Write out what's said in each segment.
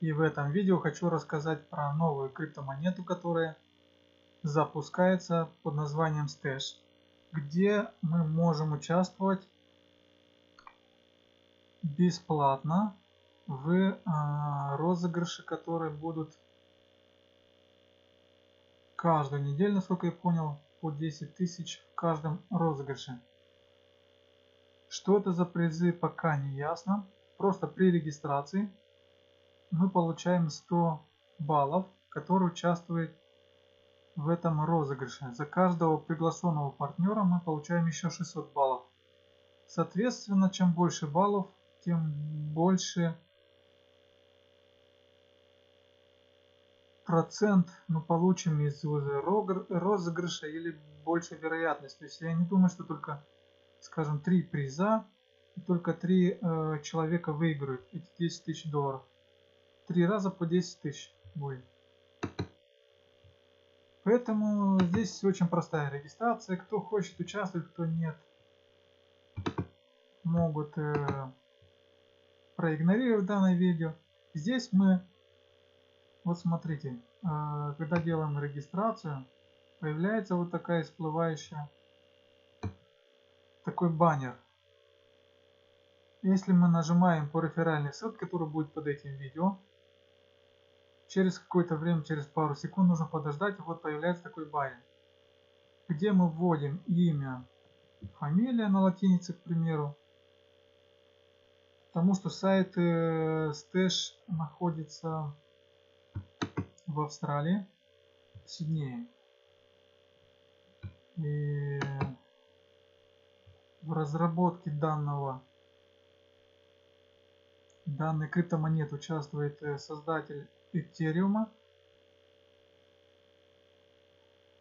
И в этом видео хочу рассказать про новую криптомонету, которая запускается под названием Stash, где мы можем участвовать бесплатно в э, розыгрыше, которые будут каждую неделю, насколько я понял, по 10 тысяч в каждом розыгрыше. Что это за призы, пока не ясно. Просто при регистрации мы получаем 100 баллов, которые участвуют в этом розыгрыше. За каждого приглашенного партнера мы получаем еще 600 баллов. Соответственно, чем больше баллов, тем больше процент мы получим из розыгрыша или больше вероятность. То есть я не думаю, что только, скажем, три приза и только три э, человека выиграют эти 10 тысяч долларов. Три раза по 10 тысяч будет. Поэтому здесь очень простая регистрация. Кто хочет участвовать, кто нет, могут э, проигнорировать данное видео. Здесь мы, вот смотрите, э, когда делаем регистрацию, появляется вот такая всплывающая, такой баннер. Если мы нажимаем по реферальной ссылке, которая будет под этим видео, через какое-то время, через пару секунд нужно подождать, и вот появляется такой баннер, где мы вводим имя, фамилия на латинице, к примеру, потому что сайт э, Stash находится в Австралии, в Сиднее. И в разработке данного данной криптомонет участвует э, создатель Этериума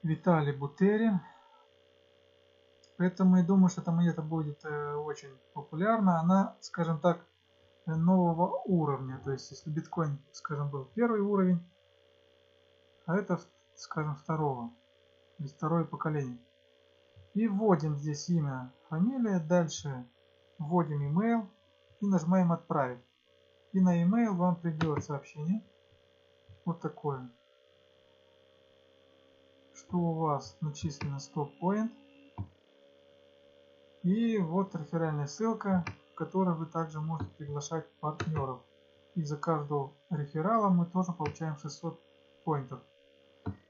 Виталий Бутерин. Поэтому я думаю, что эта монета будет э, очень популярна. Она, скажем так, нового уровня. То есть, если биткоин, скажем, был первый уровень, а это, скажем, второго. То есть второе поколение. И вводим здесь имя, фамилия. Дальше вводим email и нажимаем отправить. И на email вам придет сообщение. Вот такое. Что у вас начислено 100 point. И вот реферальная ссылка, в которой вы также можете приглашать партнеров. И за каждого реферала мы тоже получаем 600 поинтов.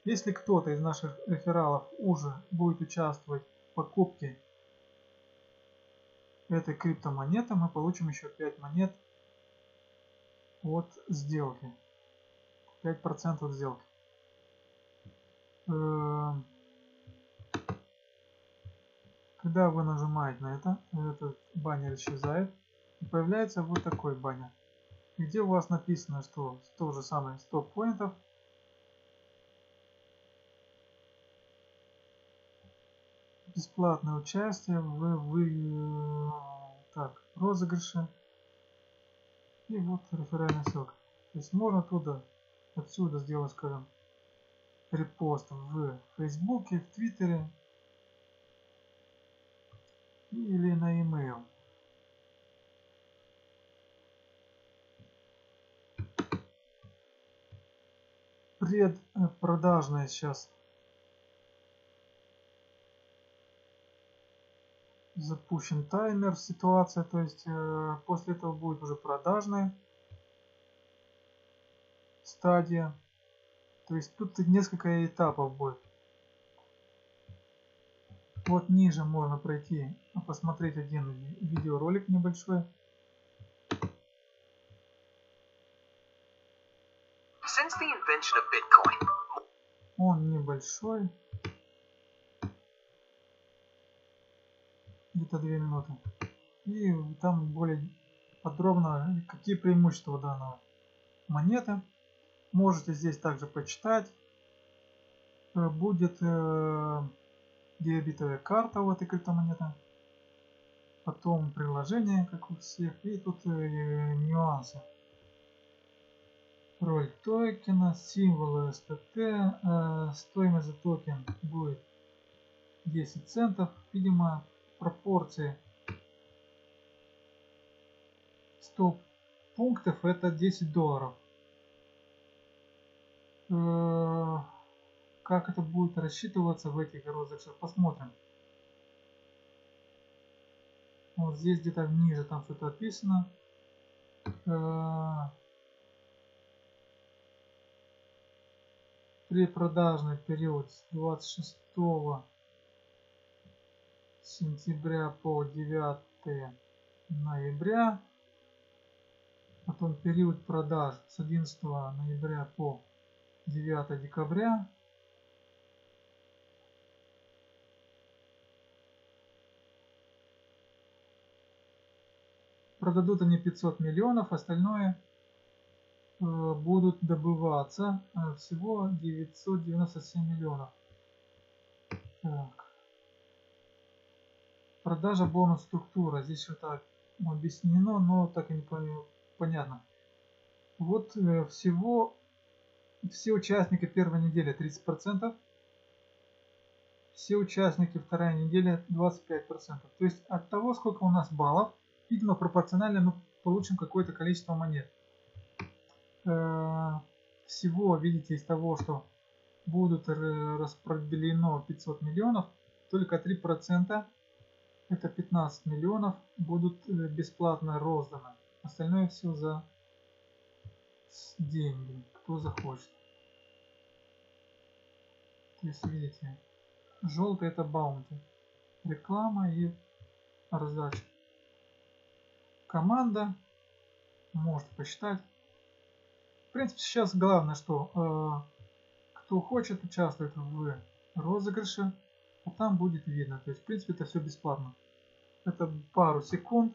Если кто-то из наших рефералов уже будет участвовать в покупке этой криптомонеты, мы получим еще 5 монет от сделки. 5% от сделки. Эм, когда вы нажимаете на это, этот баннер исчезает. И появляется вот такой баннер. Где у вас написано, что то же самое 100 поинтов. Бесплатное участие в, в так, розыгрыше. И вот реферальная ссылка. То есть можно туда, отсюда сделать, скажем, репост в Фейсбуке, в Твиттере, или на e-mail. Предпродажная сейчас запущен таймер ситуация, то есть э, после этого будет уже продажная стадия. То есть тут несколько этапов будет. Вот ниже можно пройти, посмотреть один видеоролик небольшой. Since the invention of Bitcoin, он небольшой. Где-то 2 минуты. И там более подробно, какие преимущества данного монеты. Можете здесь также почитать. Э, будет э, дебетовая карта у этой криптомонеты. Потом приложение, как у всех. И тут э, нюансы. Роль токена, символы STT, э, стоимость за токен будет 10 центов. Видимо, пропорции 100 пунктов это 10 долларов. Э, как это будет рассчитываться в этих розыгрышах, посмотрим. Вот здесь где-то ниже там что-то описано. Э, Препродажный период с 26 сентября по 9 ноября. Потом период продаж с 11 ноября по 9 декабря. Продадут они 500 миллионов, остальное э, будут добываться э, всего 997 миллионов. Так. Продажа бонус структура. Здесь что-то объяснено, но так и не понятно. Вот э, всего все участники первой недели 30%, все участники второй недели 25%. То есть от того, сколько у нас баллов, видимо, пропорционально мы получим какое-то количество монет. Э, всего, видите, из того, что будут распределено 500 миллионов, только 3%, это 15 миллионов, будут э, бесплатно розданы. Остальное все за деньги, кто захочет. То есть, видите, желтый это баунти. Реклама и раздача. Команда может посчитать. В принципе, сейчас главное, что э, кто хочет участвовать в розыгрыше, а там будет видно. То есть, в принципе, это все бесплатно. Это пару секунд.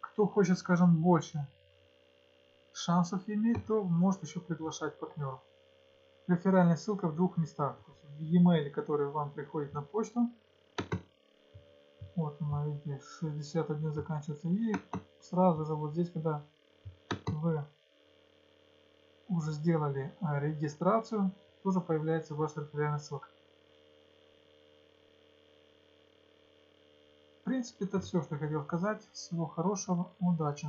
Кто хочет, скажем, больше шансов иметь, то может еще приглашать партнеров. Реферальная ссылка в двух местах. В e-mail, который вам приходит на почту. Вот она, видите, 61 заканчивается. И сразу же вот здесь, когда вы уже сделали а, регистрацию, тоже появляется ваша реферальная ссылка. В принципе, это все, что я хотел сказать. Всего хорошего, удачи!